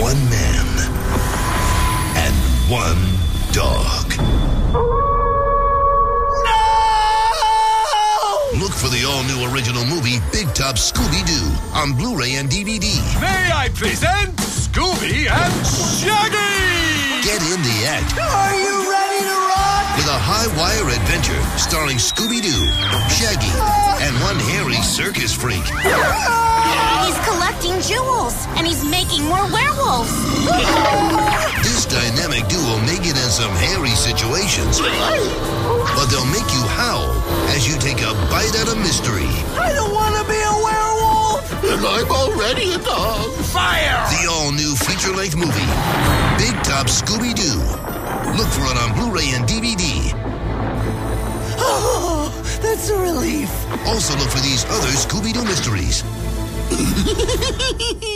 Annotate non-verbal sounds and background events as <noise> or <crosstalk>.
one man and one dog. No! Look for the all new original movie Big Top Scooby Doo on Blu ray and DVD. May I present Scooby and Shaggy! Get in the act. Are you ready to rock? With a high wire adventure starring Scooby Doo, Shaggy, and one hairy circus freak. He's collecting jewels, and he's making more werewolves. <laughs> This dynamic duo may get in some hairy situations, but they'll make you howl as you take a bite out of mystery. I don't want to be a werewolf. And I'm already a dog. Fire! The all-new feature-length movie, Big Top Scooby-Doo. Look for it on Blu-ray and DVD. <laughs> Oh, that's a relief. Also look for these other Scooby-Doo mysteries. <laughs>